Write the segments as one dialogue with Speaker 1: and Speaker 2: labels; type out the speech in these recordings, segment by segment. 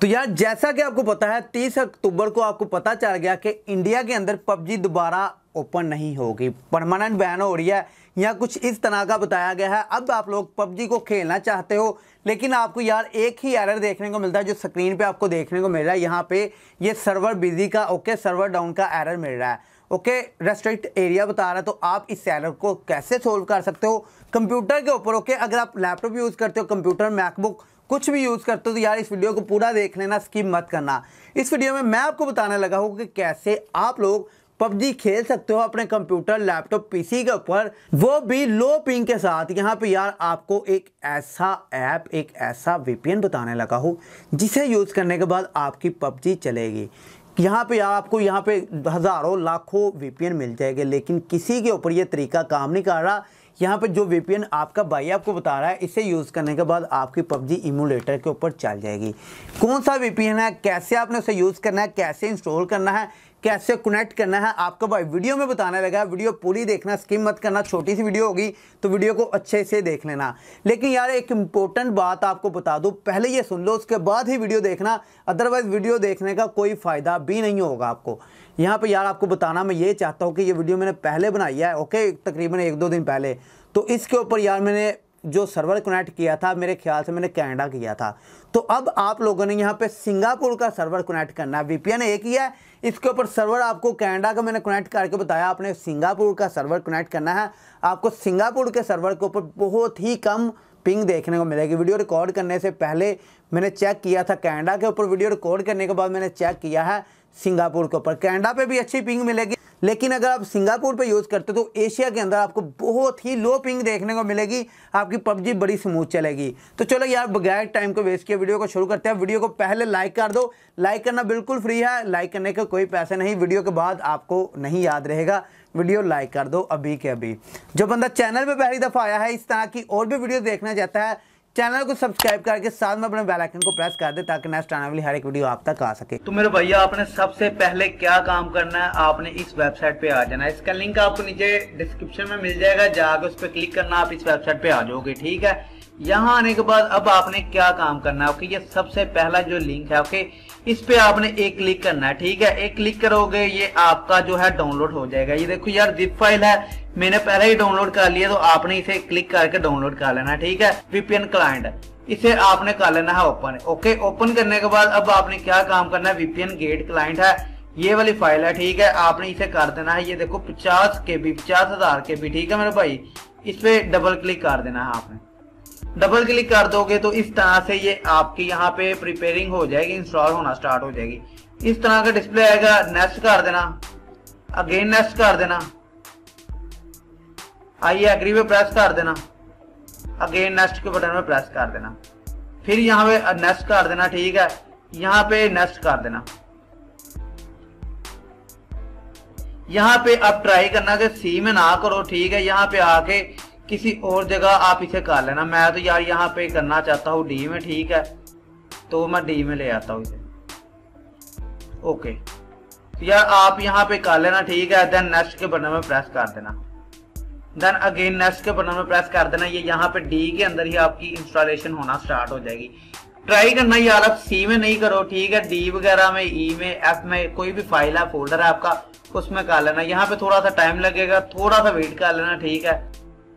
Speaker 1: तो यार, जैसा कि आपको पता है 30 अक्टूबर को आपको पता चल गया कि इंडिया के अंदर पबजी दोबारा ओपन नहीं होगी। परमानेंट बैन हो रही है, या कुछ इस तरह का बताया गया है। अब आप लोग पबजी को खेलना चाहते हो, लेकिन आपको यार एक ही एरर देखने को मिलता है, जो स्क्रीन पे आपको देखने को मिल रहा है। यहाँ पे ये सर्वर बिज़ी का ओके सर्वर डाउन का एरर मिल रहा है। ओके रेस्ट्रिक्ट एरिया बता रहा है तो आप इस एरर को कैसे सोल्व कर सकते हो? कंप्यूटर के ऊपर ओके अगर आप लैपटॉप यूज़ करते हो कंप्यूटर मैकबुक कुछ भी यूज़ करते हो तो यार इस वीडियो को पूरा देख लेना, स्किप मत करना। इस वीडियो में मैं आपको बताने लगा हूँ कि कैसे आप लोग पबजी खेल सकते हो अपने कंप्यूटर, लैपटॉप, पीसी के ऊपर। वो भी लो पिंग के साथ। यहाँ पे यार आपको एक ऐसा ऐप, एक ऐसा वीपीएन बताने लगा हूँ, जिसे यूज़ करने के बाद आपकी पबजी चलेगी। यहाँ पे यार आपको यहाँ पे हज़ारों, लाखों वीपीएन मिल जाएँगे, लेकिन किसी के ऊपर ये तरीका काम नहीं कर रहा। यहाँ पर जो वीपीएन आपका भाई आपको बता रहा है, इसे यूज़ करने के बाद आपकी पबजी इमोलेटर के ऊपर चल जाएगी। कौन सा वीपीएन है? कैसे आपने उसे यूज़ करना है? कैसे इंस्टॉल करना है? कैसे कनेक्ट करना है, आपको भाई वीडियो में बताने लगा है। वीडियो पूरी देखना स्किम मत करना। छोटी सी वीडियो होगी तो वीडियो को अच्छे से देख लेना। लेकिन यार, एक इंपॉर्टेंट बात आपको बता दूँ, पहले ये सुन लो, उसके बाद ही वीडियो देखना। अदरवाइज़ वीडियो देखने का कोई फ़ायदा भी नहीं होगा आपको। यहाँ पर यार, आपको बताना, मैं ये चाहता हूँ कि ये वीडियो मैंने पहले बनाई है ओके तकरीबन एक दो दिन पहले। तो इसके ऊपर यार, मैंने जो सर्वर कनेक्ट किया था, मेरे ख्याल से मैंने कैनेडा किया था। तो अब आप लोगों ने यहाँ पे सिंगापुर का सर्वर कनेक्ट करना है। वीपीएन एक ही है, इसके ऊपर सर्वर आपको कैनेडा का मैंने कनेक्ट करके बताया, आपने सिंगापुर का सर्वर कनेक्ट करना है। आपको सिंगापुर के सर्वर के ऊपर बहुत ही कम पिंग देखने को मिलेगी। वीडियो रिकॉर्ड करने से पहले मैंने चेक किया था कैनेडा के ऊपर। वीडियो रिकॉर्ड करने के बाद मैंने चेक किया है सिंगापुर के ऊपर। कैनेडा पे भी अच्छी पिंग मिलेगी। लेकिन अगर आप सिंगापुर पे यूज़ करते हो तो एशिया के अंदर आपको बहुत ही लो पिंग देखने को मिलेगी, आपकी पबजी बड़ी स्मूथ चलेगी। तो चलो यार, बगैर टाइम को वेस्ट किया वीडियो को शुरू करते हैं। वीडियो को पहले लाइक कर दो। लाइक करना बिल्कुल फ्री है। लाइक करने का कोई पैसे नहीं। वीडियो के बाद आपको नहीं याद रहेगा। वीडियो लाइक कर दो अभी के अभी। जो बंदा चैनल पर पहली दफ़ा आया है, इस तरह की और भी वीडियो देखना चाहता है चैनल को सब्सक्राइब करके साथ में अपने बेल आइकन को प्रेस कर दे ताकि नेक्स्ट आने वाली हर एक वीडियो आप तक आ सके।
Speaker 2: तो मेरे भैया, आपने सबसे पहले क्या काम करना है? आपने इस वेबसाइट पे आ जाना है। इसका लिंक आपको नीचे डिस्क्रिप्शन में मिल जाएगा। जाकर उस पर क्लिक करना, आप इस वेबसाइट पे आ जाओगे, ठीक है? यहाँ आने के बाद अब आपने क्या काम करना है? ओके, ये सबसे पहला जो लिंक है, ओके? इस पे आपने एक क्लिक करना है, ठीक है? एक क्लिक करोगे, ये आपका जो है डाउनलोड हो जाएगा। ये देखो यार जिप फ़ाइल है। मैंने पहले ही डाउनलोड कर लिया तो आपने इसे क्लिक करके डाउनलोड कर लेना ठीक है? वीपीएन क्लाइंट इसे आपने कर लेना है ओपन ओके ओपन करने के बाद अब आपने क्या काम करना है? वीपीएन गेट क्लाइंट है। ये वाली फ़ाइल है, ठीक है? आपने इसे कर देना है। ये देखो, पचास के बी, पचास हज़ार के बी, ठीक है मेरे भाई? इस पे डबल क्लिक कर देना है आपने। डबल क्लिक कर दोगे तो इस तरह से ये आपकी यहाँ पे प्रिपेयरिंग हो जाएगी इंस्टॉल होना स्टार्ट हो जाएगी। इस तरह का डिस्प्ले आएगा नेक्स्ट कर देना। अगेन नेक्स्ट कर देना। आइए एग्री पे प्रेस कर देना। अगेन नेक्स्ट के बटन में प्रेस कर देना। फिर यहाँ पे नेक्स्ट कर देना, ठीक है? यहाँ पे नेक्स्ट कर देना। यहाँ पे आप ट्राई करना कि सी में ना करो, ठीक है? यहाँ पे आके किसी और जगह आप इसे कर लेना। मैं तो यार यहाँ पे करना चाहता हूँ डी में ठीक है। तो मैं डी में ले आता हूँ इसे। ओके तो यार आप यहाँ पे कर लेना, ठीक है। देन नेक्स्ट के बटन में प्रेस कर देना। देन अगेन नेक्स्ट के बटन में प्रेस कर देना। ये यहाँ पे डी के अंदर ही आपकी इंस्टॉलेशन होना स्टार्ट हो जाएगी। ट्राई करना यार, आप सी में नहीं करो, ठीक है। डी वगैरह में ई e में एफ़ में, कोई भी फ़ाइल है फोल्डर है आपका, उसमें कर लेना। यहाँ पे थोड़ा सा टाइम लगेगा, थोड़ा सा वेट कर लेना, ठीक है।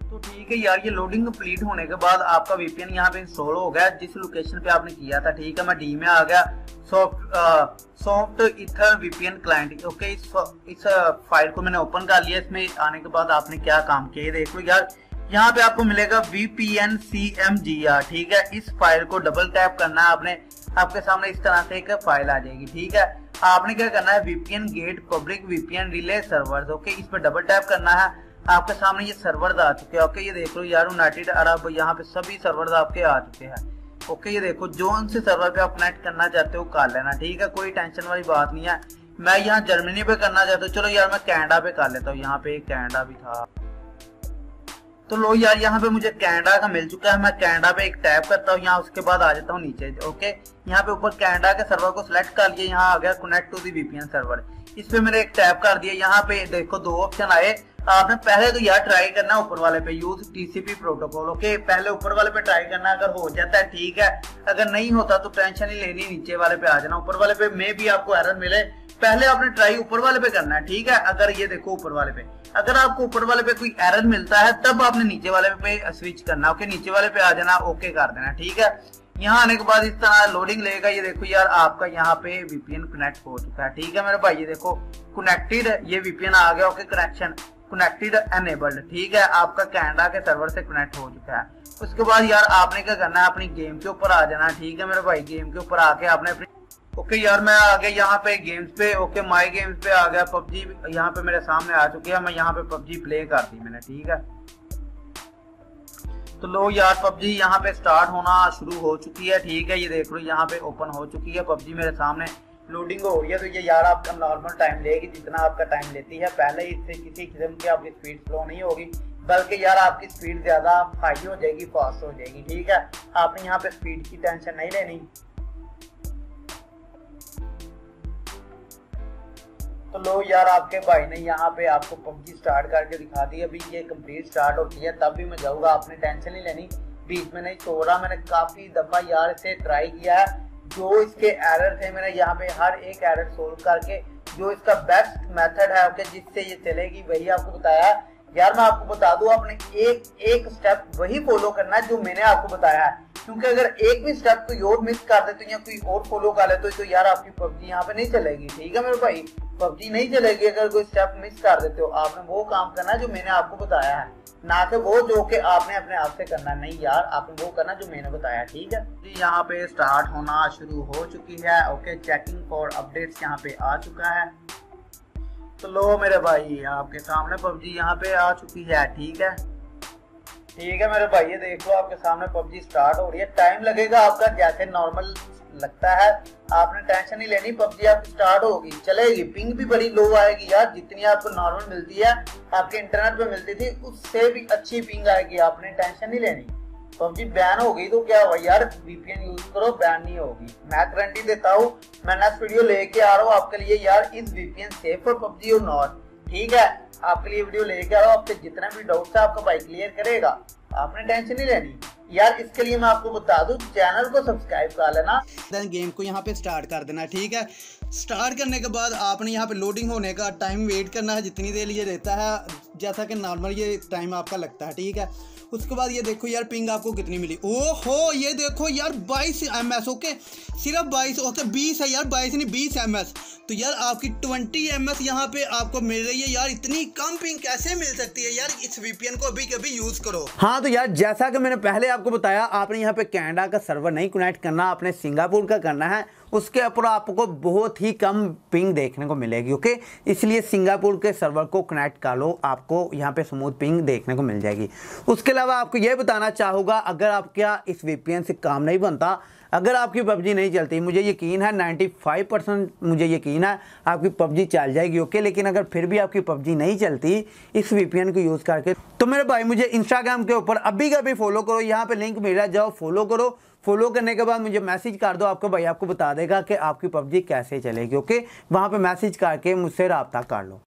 Speaker 2: तो ठीक है यार, ये लोडिंग कंप्लीट होने के बाद आपका वीपीएन यहाँ पे इंस्टॉल हो गया। जिस लोकेशन पे आपने किया था, ठीक है, मैं डी में आ गया। Soft soft ether VPN client okay इस इस फ़ाइल को मैंने ओपन कर लिया। इसमें आने के बाद आपने क्या काम किया, ये देख लो यार। यहाँ पे आपको मिलेगा VPN CMGR ठीक है। इस फ़ाइल को डबल टैप करना है आपने। आपके सामने इस तरह से एक फ़ाइल आ जाएगी, ठीक है। आपने क्या करना है? VPN gate public VPN relay server okay इस पर डबल टैप करना है। आपके सामने ये सर्वर आ चुके हैं। ओके ये देख लो, यार यूनाइटेड अरब यहाँ पे सभी सर्वर आपके आ चुके हैं। ओके ये देखो, जो से सर्वर पे आप कनेक्ट करना चाहते हो, कर लेना, ठीक है? कोई टेंशन वाली बात नहीं है। मैं यहाँ जर्मनी पे करना चाहता हूँ। चलो यार, मैं कैनेडा पे कर लेता हूँ। यहाँ पे कैनेडा भी था। तो लो यार, यहाँ पे मुझे कैनेडा का मिल चुका है। मैं कैनेडा पे एक टैप करता हूँ। यहाँ उसके बाद आ जाता हूँ नीचे। ओके यहाँ पे ऊपर कैनेडा के सर्वर को सिलेक्ट कर लिया। यहाँ आ गया connect to the VPN server इस पे मैंने एक टैप कर दिया। यहाँ पे देखो, दो ऑप्शन आए। आपने पहले तो यार ट्राई करना ऊपर वाले पे यूज़ टीसीपी प्रोटोकॉल ओके पहले ऊपर वाले पे ट्राई करना, अगर हो जाता है, ठीक है। अगर नहीं होता तो टेंशन ही लेनी, नीचे वाले पे आ जाना, ऊपर वाले पे में भी आपको एरर मिले। पहले आपने ट्राई ऊपर वाले पे करना है, ठीक है? अगर ये देखो ऊपर वाले पे। अगर आपको ऊपर वाले पे कोई एरर मिलता है, तब आपने नीचे वाले पे स्विच करना ओके नीचे वाले पे आ जाना ओके कर देना, ठीक है? यहाँ आने के बाद इस तरह लोडिंग लेगा, ये देखो यार, आपका यहाँ पे वीपीएन कनेक्ट हो चुका है, ठीक है मेरे भाई? ये देखो कनेक्टेड ये वीपीएन आ गया ओके कनेक्शन कनेक्टेड एनेबल्ड ठीक है? आपका कैनेडा के सर्वर से कनेक्ट हो चुका है। उसके बाद यार आपने क्या करना है? अपनी गेम के ऊपर आ जाना, ठीक है मेरे भाई? गेम के ऊपर आके आपने अपनी ओके यार, मैं आ गया यहाँ पे गेम्स पे। ओके माई गेम्स पे आ गया पबजी यहाँ पे मेरे सामने आ चुकी है। मैं यहाँ पे पबजी प्ले कर दी मैंने, ठीक है? तो लो यार पबजी यहाँ पे स्टार्ट होना शुरू हो चुकी है, ठीक है? ये देख लो, यहाँ पे ओपन हो चुकी है। पबजी मेरे सामने लोडिंग हो रही है तो ये यार आपका नॉर्मल टाइम लेगी, जितना आपका टाइम लेती है। पहले इससे किसी किस्म की आपकी स्पीड स्लो नहीं होगी, बल्कि यार आपकी स्पीड ज़्यादा हाई हो जाएगी फास्ट हो जाएगी, ठीक है? आपने यहाँ पे स्पीड की टेंशन नहीं लेनी। तो लो यार, आपके भाई ने यहाँ पे आपको पबजी स्टार्ट करके दिखा दी, अभी ये कंप्लीट स्टार्ट होती है, तब भी मैं जाऊँगा, आपने टेंशन नहीं लेनी। बीच में नहीं छोड़ा, मैंने काफ़ी दफ़ा यार इसे ट्राई किया है। जो इसके एरर थे, मैंने यहाँ पे हर एक एरर सोल्व करके जो इसका बेस्ट मेथड है, ओके, जिससे ये चलेगी, वही आपको बताया। यार, मैं आपको बता दूँ, आपने एक एक स्टेप वही फॉलो करना है जो मैंने आपको बताया है। क्योंकि अगर एक भी स्टेप कोई और मिस कर देते या कोई और फॉलो कर लेते तो यार आपकी पबजी यहाँ पे नहीं चलेगी। ठीक है मेरे भाई? पबजी नहीं चलेगी अगर कोई स्टेप मिस कर देते हो। आपने वो काम करना जो मैंने आपको बताया है। ना कि वो जो कि आपने अपने आप से करना, नहीं यार, आपने वो करना जो मैंने बताया, ठीक है? जी, यहाँ पे स्टार्ट होना शुरू हो चुकी है ओके चेकिंग फॉर अपडेट्स यहाँ पे आ चुका है। तो लो मेरे भाई, आपके सामने पबजी यहाँ पे आ चुकी है, ठीक है? ठीक है मेरे भाई, ये देख लो, आपके सामने पबजी स्टार्ट हो रही है। टाइम लगेगा आपका, जैसे नॉर्मल लगता है। आपने टेंशन नहीं लेनी, पबजी आपकी स्टार्ट होगी। चलेगी पिंग भी बड़ी लो आएगी यार, जितनी आपको नॉर्मल मिलती है, आपके इंटरनेट पे मिलती थी, उससे भी अच्छी पिंग आएगी। आपने टेंशन नहीं लेनी। पबजी बैन हो गई तो क्या हुआ यार? वीपीएन यूज़ करो बैन नहीं होगी। मैं गारंटी देता हूँ, मैं नेक्स्ट वीडियो लेके आ रहा हूँ आपके लिए यार, इस वीपीएन सेफ़ फॉर पबजी और नॉट ठीक है? आपके लिए वीडियो लेके आ रहा हूँ, आपके जितना भी डाउट है, आपका भाई क्लियर करेगा। आपने टेंशन नहीं लेनी। यार, इसके लिए मैं आपको बता दूँ चैनल को सब्सक्राइब कर लेना।
Speaker 1: देन गेम को यहाँ पे स्टार्ट कर देना, ठीक है? स्टार्ट करने के बाद आपने यहाँ पे लोडिंग होने का टाइम वेट करना है, जितनी देर ये रहता है, जैसा कि नॉर्मल ये टाइम आपका लगता है, ठीक है? उसके बाद ये देखो यार पिंग आपको कितनी मिली। ओहो, ये देखो यार बाईस एम एस ओके सिर्फ़ बाईस ओके बीस है यार, बाईस नहीं, बीस एम एस तो यार आपकी ट्वेंटी एम एस यहाँ पे आपको मिल रही है यार, इतनी कम पिंग कैसे मिल सकती है यार? इस वीपीएन को अभी कभी यूज़ करो। हाँ तो यार जैसा कि मैंने पहले आपको बताया, आपने यहाँ पे कैनेडा का सर्वर नहीं कनेक्ट करना, आपने सिंगापुर का करना है। उसके ऊपर आपको बहुत ही कम पिंग देखने को मिलेगी ओके इसलिए सिंगापुर के सर्वर को कनेक्ट कर लो, आपको यहाँ पे स्मूथ पिंग देखने को मिल जाएगी। उसके अलावा आपको यह बताना चाहूँगा, अगर आपका इस वीपीएन से काम नहीं बनता अगर आपकी पबजी नहीं चलती, मुझे यकीन है 95 परसेंट मुझे यकीन है आपकी पबजी चल जाएगी ओके लेकिन अगर फिर भी आपकी पबजी नहीं चलती इस वीपीएन को यूज़ करके तो मेरे भाई, मुझे इंस्टाग्राम के ऊपर अभी का भी फॉलो करो। यहाँ पे लिंक मिल रहा जाओ फॉलो करो। फॉलो करने के बाद मुझे मैसेज कर दो, आपको भाई आपको बता देगा कि आपकी पबजी कैसे चलेगी ओके वहाँ पर मैसेज करके मुझसे रबता कर लो।